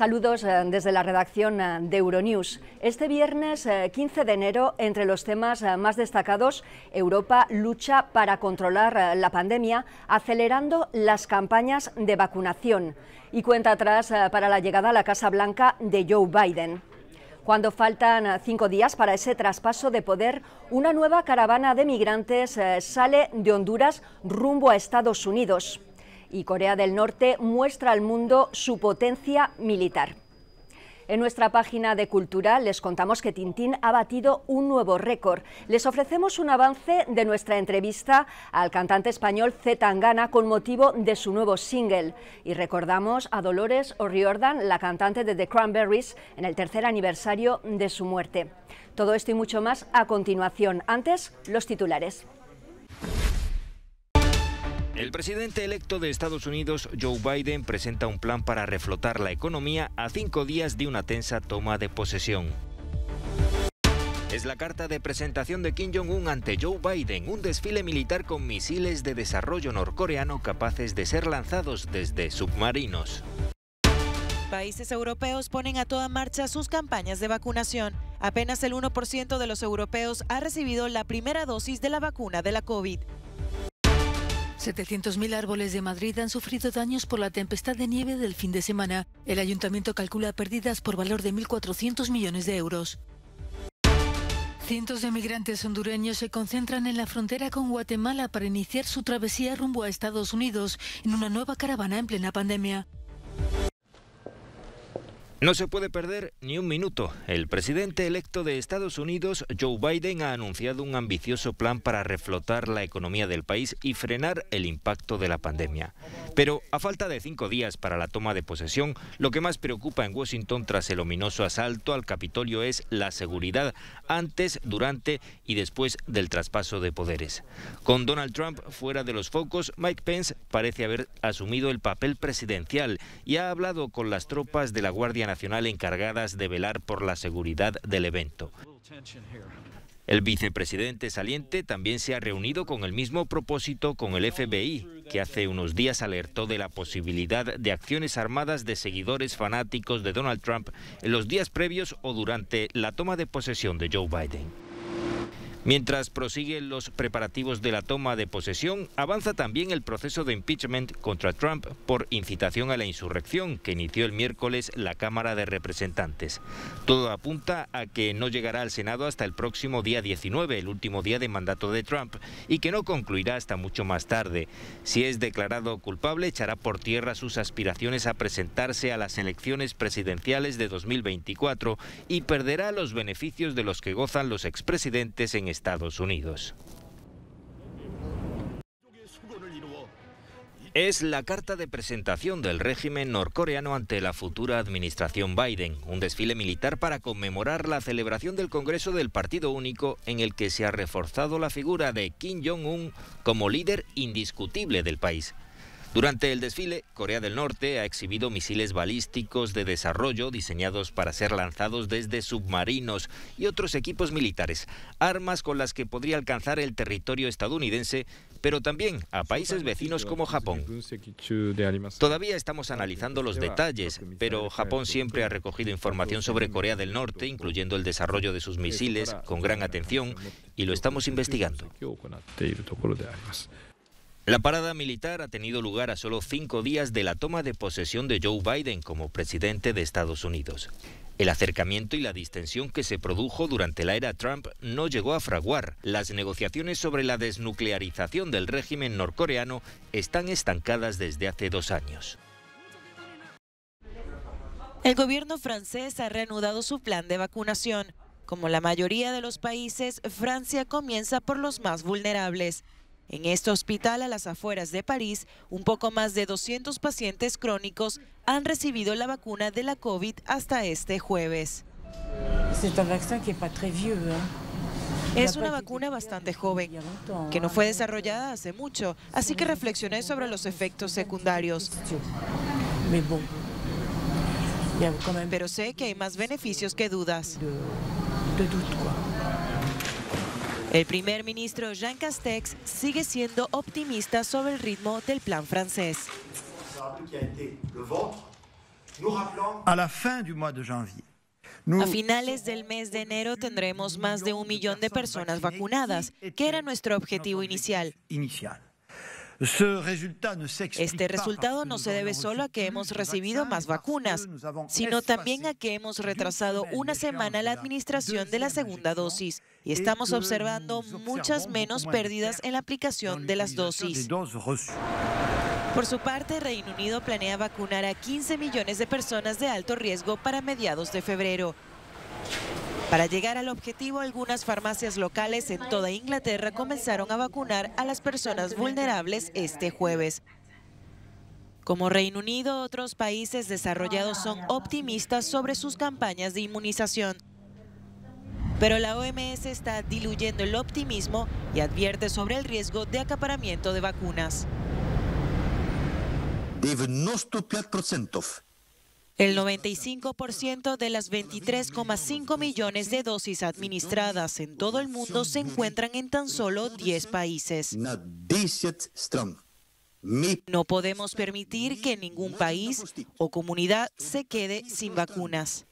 Saludos eh, desde la redacción eh, de Euronews. Este viernes 15 de enero, entre los temas más destacados, Europa lucha para controlar la pandemia, acelerando las campañas de vacunación y cuenta atrás para la llegada a la Casa Blanca de Joe Biden. Cuando faltan cinco días para ese traspaso de poder, una nueva caravana de migrantes sale de Honduras rumbo a Estados Unidos y Corea del Norte muestra al mundo su potencia militar. En nuestra página de Cultura les contamos que Tintín ha batido un nuevo récord. Les ofrecemos un avance de nuestra entrevista al cantante español Z Tangana con motivo de su nuevo single. Y recordamos a Dolores O'Riordan, la cantante de The Cranberries, en el tercer aniversario de su muerte. Todo esto y mucho más a continuación. Antes, los titulares. El presidente electo de Estados Unidos, Joe Biden, presenta un plan para reflotar la economía a cinco días de una tensa toma de posesión. Es la carta de presentación de Kim Jong-un ante Joe Biden, un desfile militar con misiles de desarrollo norcoreano capaces de ser lanzados desde submarinos. Países europeos ponen a toda marcha sus campañas de vacunación. Apenas el 1% de los europeos ha recibido la primera dosis de la vacuna de la COVID. 700.000 árboles de Madrid han sufrido daños por la tempestad de nieve del fin de semana. El ayuntamiento calcula pérdidas por valor de 1.400 millones de euros. Cientos de migrantes hondureños se concentran en la frontera con Guatemala para iniciar su travesía rumbo a Estados Unidos en una nueva caravana en plena pandemia. No se puede perder ni un minuto. El presidente electo de Estados Unidos, Joe Biden, ha anunciado un ambicioso plan para reflotar la economía del país y frenar el impacto de la pandemia. Pero a falta de cinco días para la toma de posesión, lo que más preocupa en Washington tras el ominoso asalto al Capitolio es la seguridad antes, durante y después del traspaso de poderes. Con Donald Trump fuera de los focos, Mike Pence parece haber asumido el papel presidencial y ha hablado con las tropas de la Guardia Encargadas de velar por la seguridad del evento. El vicepresidente saliente también se ha reunido con el mismo propósito con el FBI, que hace unos días alertó de la posibilidad de acciones armadas de seguidores fanáticos de Donald Trump en los días previos o durante la toma de posesión de Joe Biden. Mientras prosiguen los preparativos de la toma de posesión, avanza también el proceso de impeachment contra Trump por incitación a la insurrección que inició el miércoles la Cámara de Representantes. Todo apunta a que no llegará al Senado hasta el próximo día 19, el último día de mandato de Trump, y que no concluirá hasta mucho más tarde. Si es declarado culpable, echará por tierra sus aspiraciones a presentarse a las elecciones presidenciales de 2024 y perderá los beneficios de los que gozan los expresidentes en Estados Unidos. Es la carta de presentación del régimen norcoreano ante la futura administración Biden, un desfile militar para conmemorar la celebración del Congreso del Partido Único en el que se ha reforzado la figura de Kim Jong-un como líder indiscutible del país. Durante el desfile, Corea del Norte ha exhibido misiles balísticos de desarrollo diseñados para ser lanzados desde submarinos y otros equipos militares, armas con las que podría alcanzar el territorio estadounidense, pero también a países vecinos como Japón. Todavía estamos analizando los detalles, pero Japón siempre ha recogido información sobre Corea del Norte, incluyendo el desarrollo de sus misiles, con gran atención, y lo estamos investigando. La parada militar ha tenido lugar a solo cinco días de la toma de posesión de Joe Biden como presidente de Estados Unidos. El acercamiento y la distensión que se produjo durante la era Trump no llegó a fraguar. Las negociaciones sobre la desnuclearización del régimen norcoreano están estancadas desde hace dos años. El gobierno francés ha reanudado su plan de vacunación. Como la mayoría de los países, Francia comienza por los más vulnerables. En este hospital a las afueras de París, un poco más de 200 pacientes crónicos han recibido la vacuna de la COVID hasta este jueves. Es una vacuna bastante joven, que no fue desarrollada hace mucho, así que reflexioné sobre los efectos secundarios. Pero sé que hay más beneficios que dudas. El primer ministro Jean Castex sigue siendo optimista sobre el ritmo del plan francés. A la fin du mois de janvier. A finales del mes de enero tendremos más de un millón de personas vacunadas, que era nuestro objetivo inicial. Este resultado no se debe solo a que hemos recibido más vacunas, sino también a que hemos retrasado una semana la administración de la segunda dosis y estamos observando muchas menos pérdidas en la aplicación de las dosis. Por su parte, Reino Unido planea vacunar a 15 millones de personas de alto riesgo para mediados de febrero. Para llegar al objetivo, algunas farmacias locales en toda Inglaterra comenzaron a vacunar a las personas vulnerables este jueves. Como Reino Unido, otros países desarrollados son optimistas sobre sus campañas de inmunización. Pero la OMS está diluyendo el optimismo y advierte sobre el riesgo de acaparamiento de vacunas. El 95% de las 23,5 millones de dosis administradas en todo el mundo se encuentran en tan solo 10 países. No podemos permitir que ningún país o comunidad se quede sin vacunas.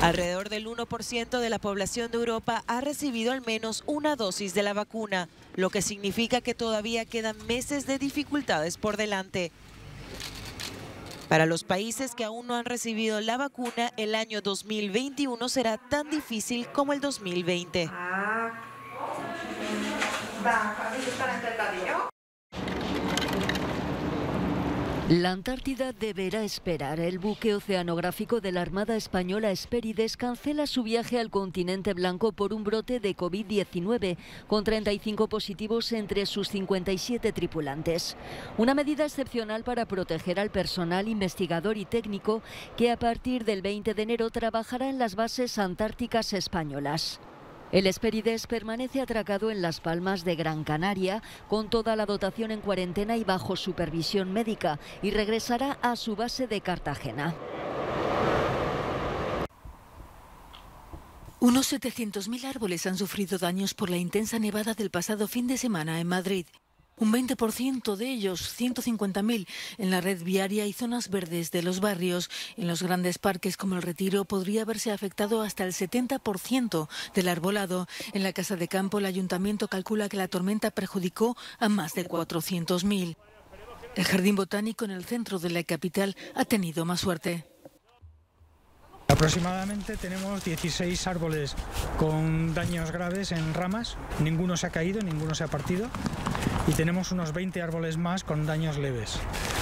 Alrededor del 1% de la población de Europa ha recibido al menos una dosis de la vacuna, lo que significa que todavía quedan meses de dificultades por delante. Para los países que aún no han recibido la vacuna, el año 2021 será tan difícil como el 2020. La Antártida deberá esperar. El buque oceanográfico de la Armada Española Espérides cancela su viaje al continente blanco por un brote de COVID-19, con 35 positivos entre sus 57 tripulantes. Una medida excepcional para proteger al personal investigador y técnico que a partir del 20 de enero trabajará en las bases antárticas españolas. El Esperides permanece atracado en Las Palmas de Gran Canaria con toda la dotación en cuarentena y bajo supervisión médica y regresará a su base de Cartagena. Unos 700.000 árboles han sufrido daños por la intensa nevada del pasado fin de semana en Madrid. Un 20% de ellos, 150.000, en la red viaria y zonas verdes de los barrios. En los grandes parques como el Retiro podría haberse afectado hasta el 70% del arbolado. En la Casa de Campo el ayuntamiento calcula que la tormenta perjudicó a más de 400.000. El jardín botánico en el centro de la capital ha tenido más suerte. Aproximadamente tenemos 16 árboles con daños graves en ramas, ninguno se ha caído, ninguno se ha partido y tenemos unos 20 árboles más con daños leves.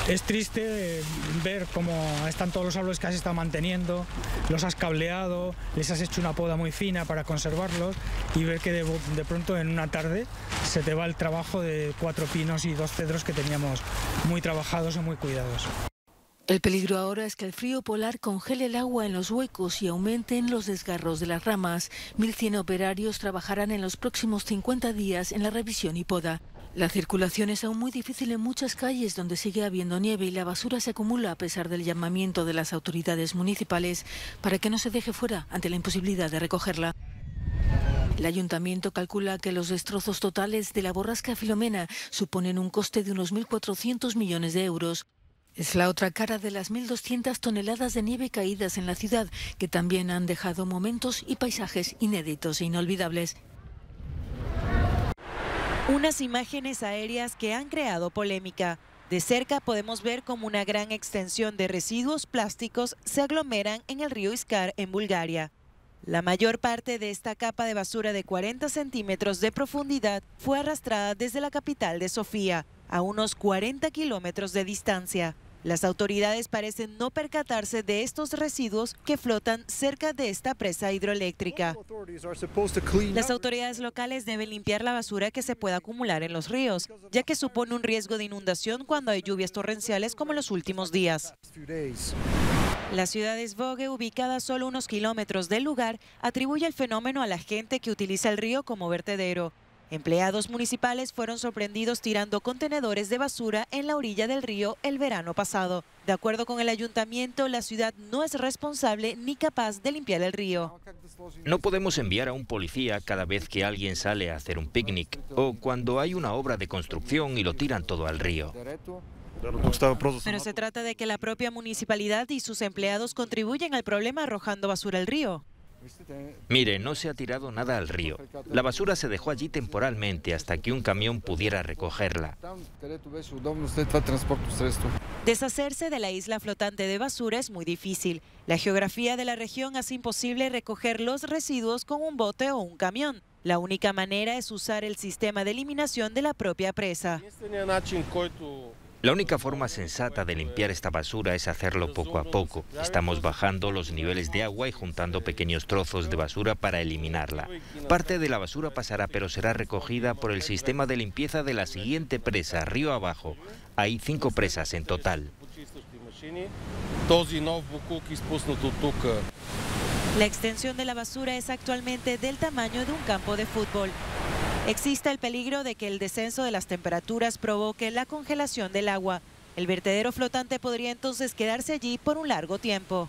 Es triste ver cómo están todos los árboles que has estado manteniendo, los has cableado, les has hecho una poda muy fina para conservarlos y ver que de, de pronto en una tarde se te va el trabajo de cuatro pinos y dos cedros que teníamos muy trabajados y muy cuidados. El peligro ahora es que el frío polar congele el agua en los huecos y aumenten los desgarros de las ramas. 1.100 operarios trabajarán en los próximos 50 días en la revisión y poda. La circulación es aún muy difícil en muchas calles donde sigue habiendo nieve y la basura se acumula a pesar del llamamiento de las autoridades municipales para que no se deje fuera ante la imposibilidad de recogerla. El ayuntamiento calcula que los destrozos totales de la borrasca Filomena suponen un coste de unos 1.400 millones de euros. Es la otra cara de las 1.200 toneladas de nieve caídas en la ciudad, que también han dejado momentos y paisajes inéditos e inolvidables. Unas imágenes aéreas que han creado polémica. De cerca podemos ver cómo una gran extensión de residuos plásticos se aglomeran en el río Iskar en Bulgaria. La mayor parte de esta capa de basura de 40 centímetros de profundidad fue arrastrada desde la capital de Sofía, a unos 40 kilómetros de distancia. Las autoridades parecen no percatarse de estos residuos que flotan cerca de esta presa hidroeléctrica. Las autoridades locales deben limpiar la basura que se pueda acumular en los ríos, ya que supone un riesgo de inundación cuando hay lluvias torrenciales como en los últimos días. La ciudad de Svoge, ubicada a solo unos kilómetros del lugar, atribuye el fenómeno a la gente que utiliza el río como vertedero. Empleados municipales fueron sorprendidos tirando contenedores de basura en la orilla del río el verano pasado. De acuerdo con el ayuntamiento, la ciudad no es responsable ni capaz de limpiar el río. No podemos enviar a un policía cada vez que alguien sale a hacer un picnic o cuando hay una obra de construcción y lo tiran todo al río. Pero se trata de que la propia municipalidad y sus empleados contribuyen al problema arrojando basura al río. Mire, no se ha tirado nada al río. La basura se dejó allí temporalmente hasta que un camión pudiera recogerla. Deshacerse de la isla flotante de basura es muy difícil. La geografía de la región hace imposible recoger los residuos con un bote o un camión. La única manera es usar el sistema de eliminación de la propia presa. La única forma sensata de limpiar esta basura es hacerlo poco a poco. Estamos bajando los niveles de agua y juntando pequeños trozos de basura para eliminarla. Parte de la basura pasará, pero será recogida por el sistema de limpieza de la siguiente presa, río abajo. Hay cinco presas en total. La extensión de la basura es actualmente del tamaño de un campo de fútbol. Existe el peligro de que el descenso de las temperaturas provoque la congelación del agua. El vertedero flotante podría entonces quedarse allí por un largo tiempo.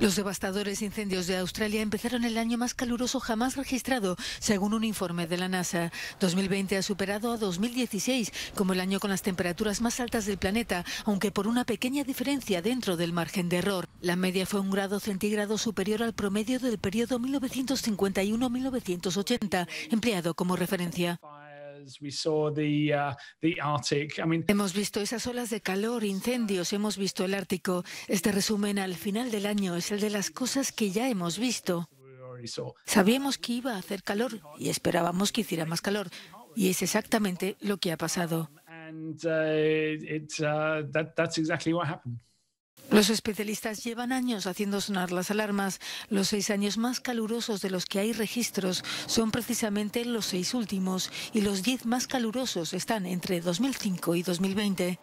Los devastadores incendios de Australia empezaron el año más caluroso jamás registrado, según un informe de la NASA. 2020 ha superado a 2016 como el año con las temperaturas más altas del planeta, aunque por una pequeña diferencia dentro del margen de error. La media fue un grado centígrado superior al promedio del periodo 1951-1980, empleado como referencia. Hemos visto esas olas de calor, incendios, hemos visto el Ártico. Este resumen al final del año es el de las cosas que ya hemos visto. Sabíamos que iba a hacer calor y esperábamos que hiciera más calor. Y es exactamente lo que ha pasado. Los especialistas llevan años haciendo sonar las alarmas. Los seis años más calurosos de los que hay registros son precisamente los seis últimos y los diez más calurosos están entre 2005 y 2020.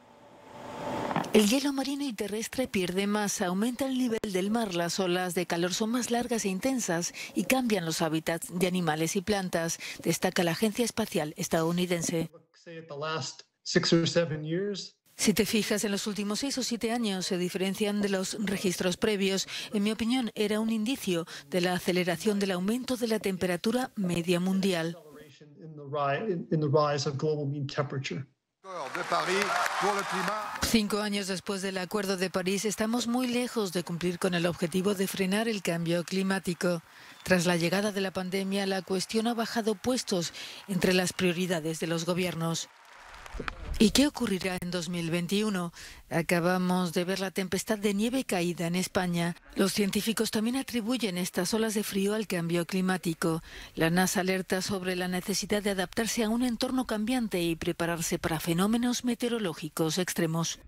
El hielo marino y terrestre pierde masa, aumenta el nivel del mar, las olas de calor son más largas e intensas y cambian los hábitats de animales y plantas, destaca la Agencia Espacial Estadounidense. Si te fijas en los últimos seis o siete años, se diferencian de los registros previos. En mi opinión, era un indicio de la aceleración del aumento de la temperatura media mundial. Cinco años después del Acuerdo de París, estamos muy lejos de cumplir con el objetivo de frenar el cambio climático. Tras la llegada de la pandemia, la cuestión ha bajado puestos entre las prioridades de los gobiernos. ¿Y qué ocurrirá en 2021? Acabamos de ver la tempestad de nieve caída en España. Los científicos también atribuyen estas olas de frío al cambio climático. La NASA alerta sobre la necesidad de adaptarse a un entorno cambiante y prepararse para fenómenos meteorológicos extremos.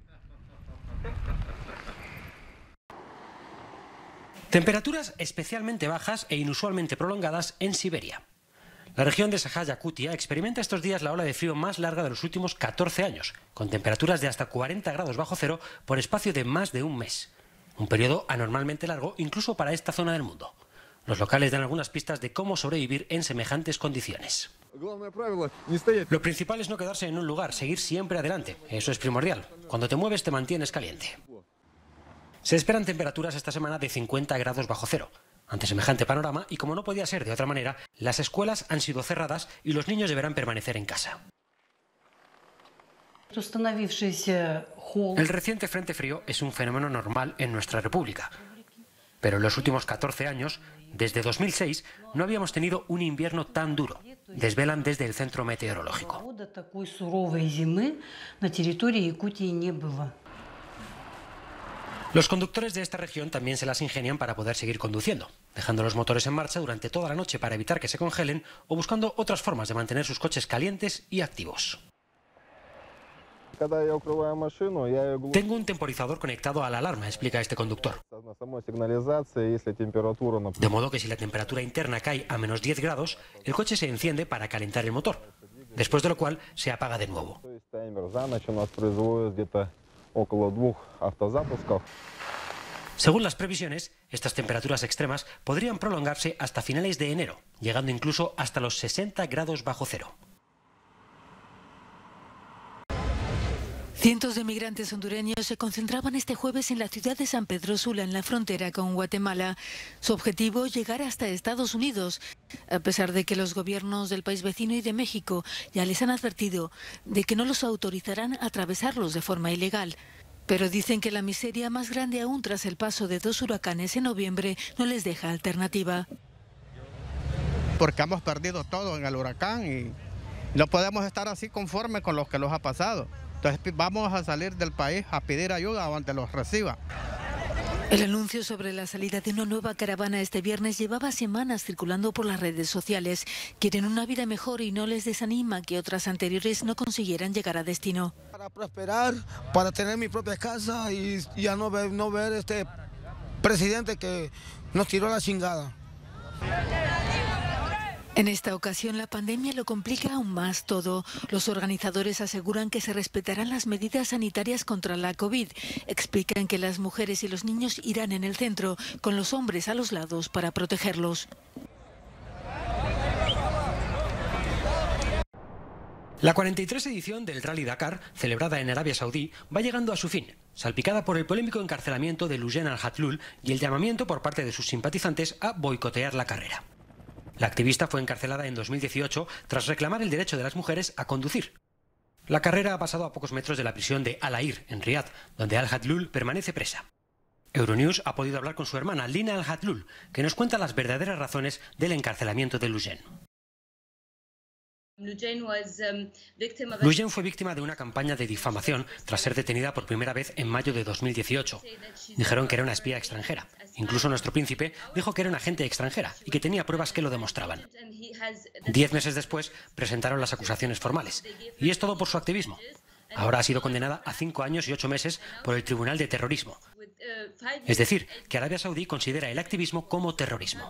Temperaturas especialmente bajas e inusualmente prolongadas en Siberia. La región de Sajá-Yakutia experimenta estos días la ola de frío más larga de los últimos 14 años, con temperaturas de hasta 40 grados bajo cero por espacio de más de un mes. Un periodo anormalmente largo incluso para esta zona del mundo. Los locales dan algunas pistas de cómo sobrevivir en semejantes condiciones. Lo principal es no quedarse en un lugar, seguir siempre adelante. Eso es primordial. Cuando te mueves te mantienes caliente. Se esperan temperaturas esta semana de 50 grados bajo cero. Ante semejante panorama, y como no podía ser de otra manera, las escuelas han sido cerradas y los niños deberán permanecer en casa. El reciente frente frío es un fenómeno normal en nuestra República. Pero en los últimos 14 años, desde 2006, no habíamos tenido un invierno tan duro, desvelan desde el Centro Meteorológico. Los conductores de esta región también se las ingenian para poder seguir conduciendo, dejando los motores en marcha durante toda la noche para evitar que se congelen o buscando otras formas de mantener sus coches calientes y activos. Tengo un temporizador conectado a la alarma, explica este conductor. De modo que si la temperatura interna cae a menos 10 grados, el coche se enciende para calentar el motor, después de lo cual se apaga de nuevo. Según las previsiones, estas temperaturas extremas podrían prolongarse hasta finales de enero, llegando incluso hasta los 60 grados bajo cero. Cientos de migrantes hondureños se concentraban este jueves en la ciudad de San Pedro Sula, en la frontera con Guatemala. Su objetivo, llegar hasta Estados Unidos, a pesar de que los gobiernos del país vecino y de México ya les han advertido de que no los autorizarán a atravesarlos de forma ilegal. Pero dicen que la miseria más grande aún tras el paso de dos huracanes en noviembre no les deja alternativa. Porque hemos perdido todo en el huracán y no podemos estar así conforme con lo que nos ha pasado. Entonces vamos a salir del país a pedir ayuda donde los reciba. El anuncio sobre la salida de una nueva caravana este viernes llevaba semanas circulando por las redes sociales. Quieren una vida mejor y no les desanima que otras anteriores no consiguieran llegar a destino. Para prosperar, para tener mi propia casa y ya no ver, no ver este presidente que nos tiró la chingada. En esta ocasión la pandemia lo complica aún más todo. Los organizadores aseguran que se respetarán las medidas sanitarias contra la COVID. Explican que las mujeres y los niños irán en el centro, con los hombres a los lados para protegerlos. La 43 edición del Rally Dakar, celebrada en Arabia Saudí, va llegando a su fin, salpicada por el polémico encarcelamiento de Lujen al-Hatlul y el llamamiento por parte de sus simpatizantes a boicotear la carrera. La activista fue encarcelada en 2018 tras reclamar el derecho de las mujeres a conducir. La carrera ha pasado a pocos metros de la prisión de Al-Air, en Riyadh, donde Al-Hatlul permanece presa. Euronews ha podido hablar con su hermana Lina Al-Hatlul, que nos cuenta las verdaderas razones del encarcelamiento de Lujen. Lujen fue víctima de una campaña de difamación tras ser detenida por primera vez en mayo de 2018. Dijeron que era una espía extranjera. Incluso nuestro príncipe dijo que era una agente extranjera y que tenía pruebas que lo demostraban. Diez meses después presentaron las acusaciones formales. Y es todo por su activismo. Ahora ha sido condenada a cinco años y ocho meses por el Tribunal de Terrorismo. Es decir, que Arabia Saudí considera el activismo como terrorismo.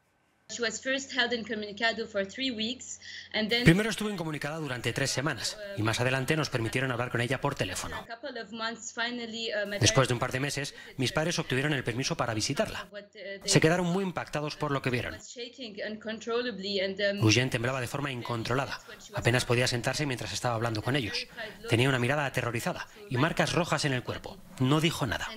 Primero estuvo incomunicada durante tres semanas y más adelante nos permitieron hablar con ella por teléfono. Uh, Después de un par de meses, mis padres obtuvieron el permiso para visitarla. uh, Se quedaron muy impactados por lo que vieron. um, Eugene temblaba de forma incontrolada. Apenas podía sentarse mientras estaba hablando con ellos. Tenía una mirada aterrorizada y marcas rojas en el cuerpo. No dijo nada.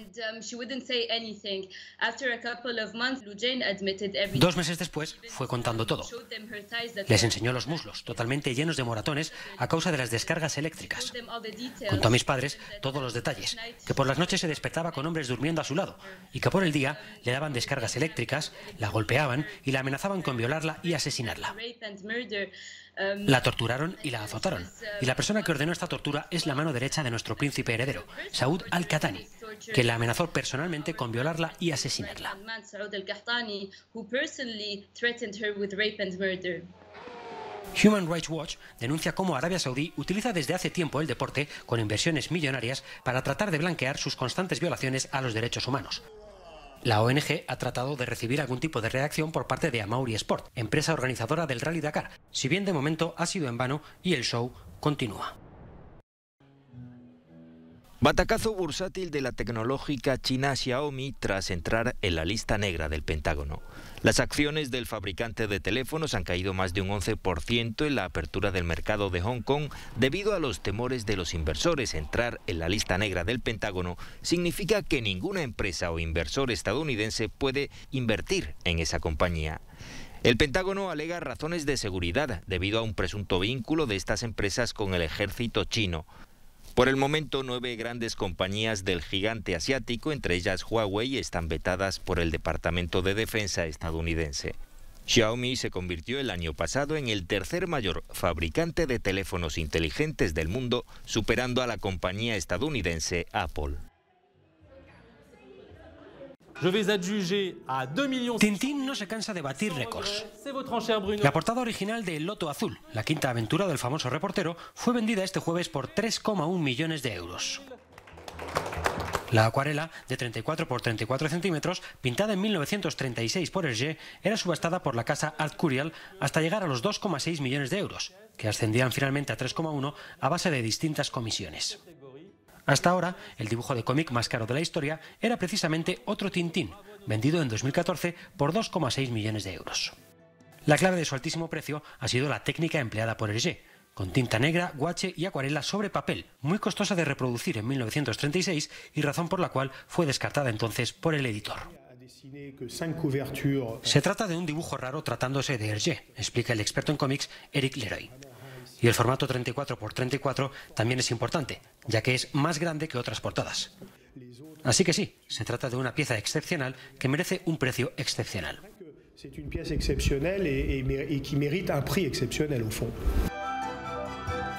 Dos meses después fue contando todo. Les enseñó los muslos, totalmente llenos de moratones a causa de las descargas eléctricas. Contó a mis padres todos los detalles, que por las noches se despertaba con hombres durmiendo a su lado y que por el día le daban descargas eléctricas, la golpeaban y la amenazaban con violarla y asesinarla. La torturaron y la azotaron. Y la persona que ordenó esta tortura es la mano derecha de nuestro príncipe heredero, Saud al-Qatani, que la amenazó personalmente con violarla y asesinarla. Human Rights Watch denuncia cómo Arabia Saudí utiliza desde hace tiempo el deporte con inversiones millonarias para tratar de blanquear sus constantes violaciones a los derechos humanos. La ONG ha tratado de recibir algún tipo de reacción por parte de Amauri Sport, empresa organizadora del Rally Dakar, si bien de momento ha sido en vano y el show continúa. Batacazo bursátil de la tecnológica china Xiaomi tras entrar en la lista negra del Pentágono. Las acciones del fabricante de teléfonos han caído más de un 11% en la apertura del mercado de Hong Kong debido a los temores de los inversores. Entrar en la lista negra del Pentágono significa que ninguna empresa o inversor estadounidense puede invertir en esa compañía. El Pentágono alega razones de seguridad debido a un presunto vínculo de estas empresas con el ejército chino. Por el momento, nueve grandes compañías del gigante asiático, entre ellas Huawei, están vetadas por el Departamento de Defensa estadounidense. Xiaomi se convirtió el año pasado en el tercer mayor fabricante de teléfonos inteligentes del mundo, superando a la compañía estadounidense Apple. Tintín no se cansa de batir récords. La portada original de El Loto Azul, la quinta aventura del famoso reportero, fue vendida este jueves por 3,1 millones de euros. La acuarela, de 34 por 34 centímetros, pintada en 1936 por Hergé, era subastada por la casa Art Curial hasta llegar a los 2,6 millones de euros, que ascendían finalmente a 3,1 a base de distintas comisiones. Hasta ahora, el dibujo de cómic más caro de la historia era precisamente otro Tintín, vendido en 2014 por 2,6 millones de euros. La clave de su altísimo precio ha sido la técnica empleada por Hergé, con tinta negra, guache y acuarela sobre papel, muy costosa de reproducir en 1936 y razón por la cual fue descartada entonces por el editor. Se trata de un dibujo raro tratándose de Hergé, explica el experto en cómics Eric Leroy. Y el formato 34 x 34 también es importante, ya que es más grande que otras portadas. Así que sí, se trata de una pieza excepcional que merece un precio excepcional. C'est une pièce exceptionnelle et, et, et, qui mérite un prix exceptionnel au fond.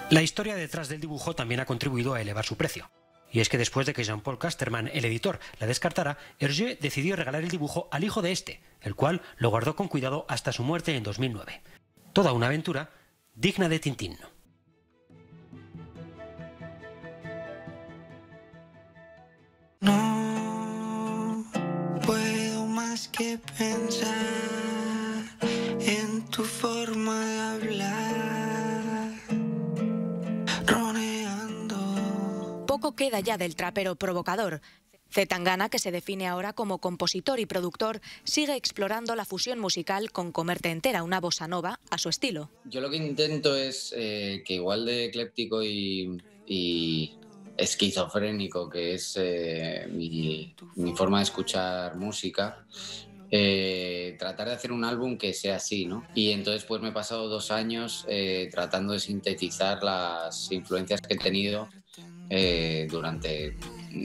La historia detrás del dibujo también ha contribuido a elevar su precio. Y es que después de que Jean-Paul Casterman, el editor, la descartara, Hergé decidió regalar el dibujo al hijo de este, el cual lo guardó con cuidado hasta su muerte en 2009. Toda una aventura digna de Tintín. No puedo más que pensar en tu forma de hablar. Roneando. Poco queda ya del trapero provocador. Zetangana, que se define ahora como compositor y productor, sigue explorando la fusión musical con Comerte Entera, una bossa nova a su estilo. Yo lo que intento es eh, que igual de ecléptico y, esquizofrénico, que es eh, mi, forma de escuchar música, eh, tratar de hacer un álbum que sea así, ¿no? Y entonces pues me he pasado dos años tratando de sintetizar las influencias que he tenido durante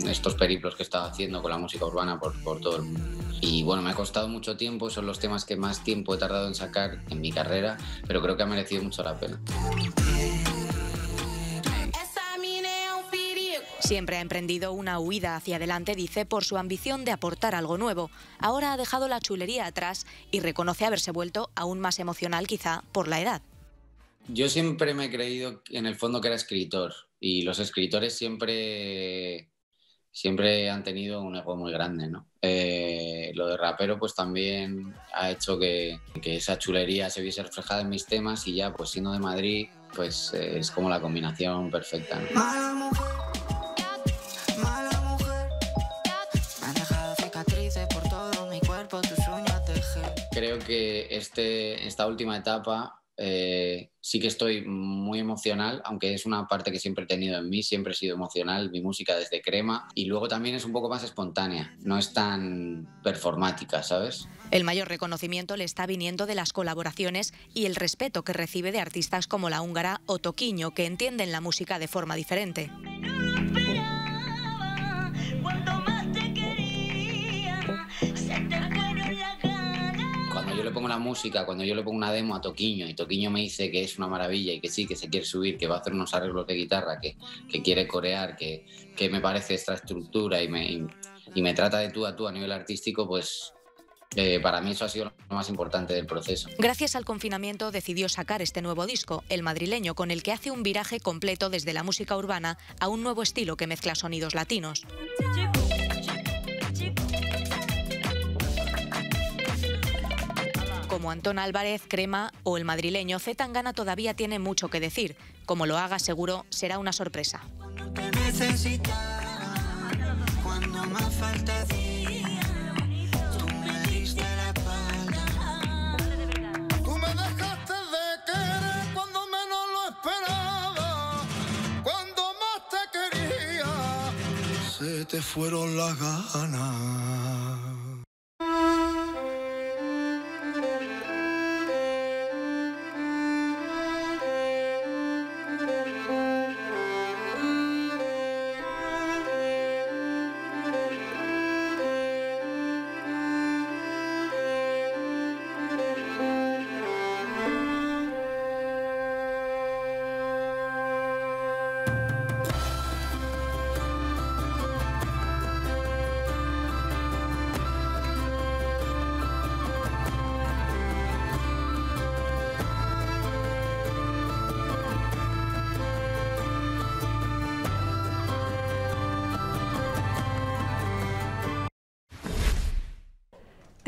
estos periplos que he estado haciendo con la música urbana por, por, todo el mundo. Y bueno, me ha costado mucho tiempo, son los temas que más tiempo he tardado en sacar en mi carrera, pero creo que ha merecido mucho la pena. Siempre ha emprendido una huida hacia adelante, dice, por su ambición de aportar algo nuevo. Ahora ha dejado la chulería atrás y reconoce haberse vuelto aún más emocional quizá por la edad. Yo siempre me he creído en el fondo que era escritor y los escritores siempre siempre han tenido un ego muy grande, ¿no? Eh, lo de rapero pues también ha hecho que, que, esa chulería se viese reflejada en mis temas y ya pues siendo de Madrid pues eh, es como la combinación perfecta. ¿no? Creo que este, esta última etapa eh, sí que estoy muy emocional, aunque es una parte que siempre he tenido en mí, siempre he sido emocional, mi música desde crema, y luego también es un poco más espontánea, no es tan performática, ¿sabes? El mayor reconocimiento le está viniendo de las colaboraciones y el respeto que recibe de artistas como la húngara o Toquiño, que entienden la música de forma diferente. Le pongo la música, cuando yo le pongo una demo a Toquiño y Toquiño me dice que es una maravilla y que sí, que se quiere subir, que va a hacer unos arreglos de guitarra, que, que quiere corear, que, que, me parece esta estructura y me, y, me trata de tú a tú a nivel artístico, pues eh, para mí eso ha sido lo más importante del proceso. Gracias al confinamiento decidió sacar este nuevo disco, El Madrileño, con el que hace un viraje completo desde la música urbana a un nuevo estilo que mezcla sonidos latinos. Como Antón Álvarez, Crema o el madrileño, Zetangana todavía tiene mucho que decir. Como lo haga, seguro será una sorpresa.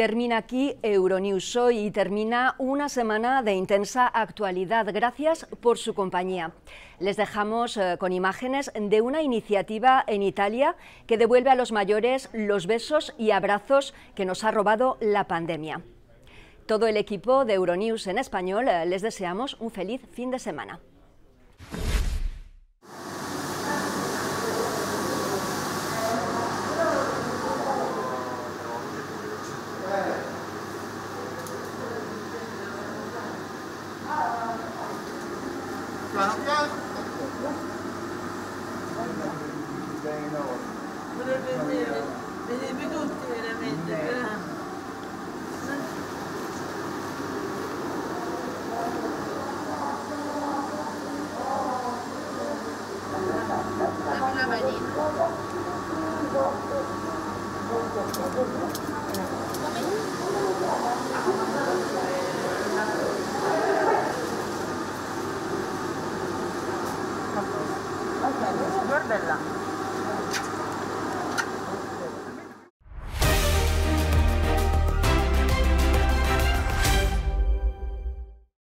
Termina aquí Euronews hoy y termina una semana de intensa actualidad. Gracias por su compañía. Les dejamos eh, con imágenes de una iniciativa en Italia que devuelve a los mayores los besos y abrazos que nos ha robado la pandemia. Todo el equipo de Euronews en español eh, les deseamos un feliz fin de semana.